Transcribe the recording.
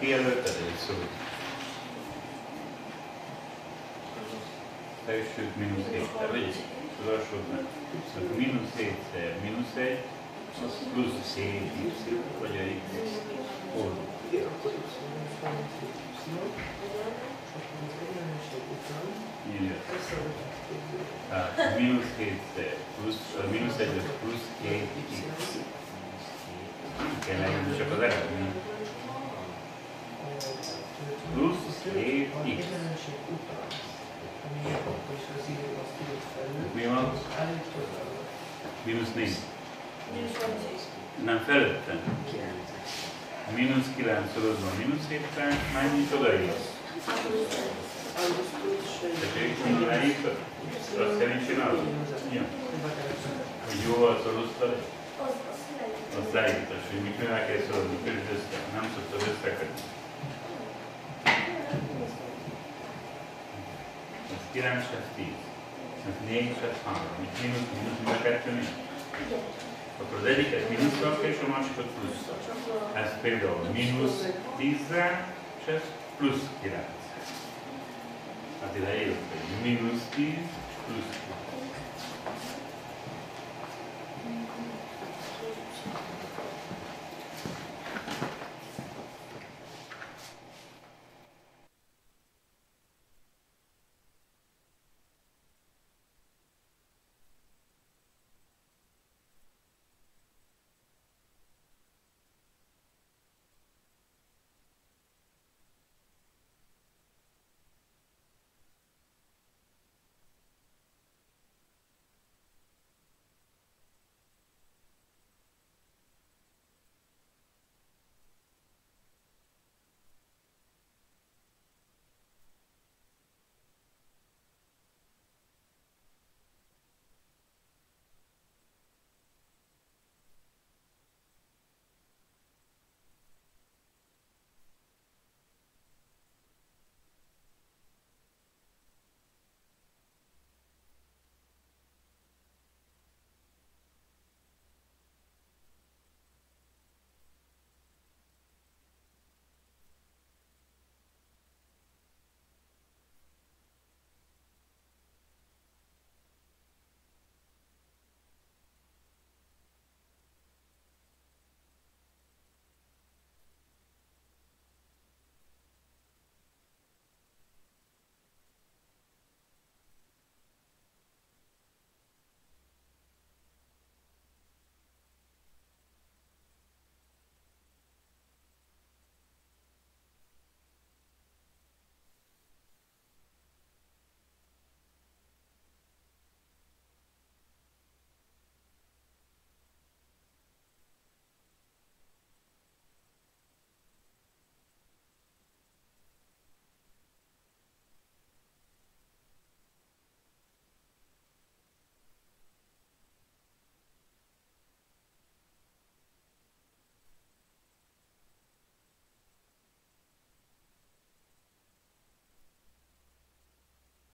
kijelölted egy szót. Felsőt mínusz 7 vagy az alsódnak. Szóval mínusz 7-szer mínusz 1, az plusz 7 y, vagy a x. Hol? Tehát mínusz 7-szer plusz, a mínusz 1 az plusz 7x. Kell leírni csak az eredmény. Plusz 7x. Mi van? Mínusz 4. Nem felőttem. Mínusz 9 szorozva mínusz 7-tel, mennyit odaírsz? Tehát mindig leírtad? Azt szerint csinálod? Ja. Hogy jól szoroztad? Azt leírtad, hogy mit kell szorozni, tirando suas filhas, seus negros, suas famílias, meninos, meninos, mulheres também. Prozelikas minusa określono się pod plus. A spędzą minus liza przez plus kierat. A tyle jest minus lis plus kierat.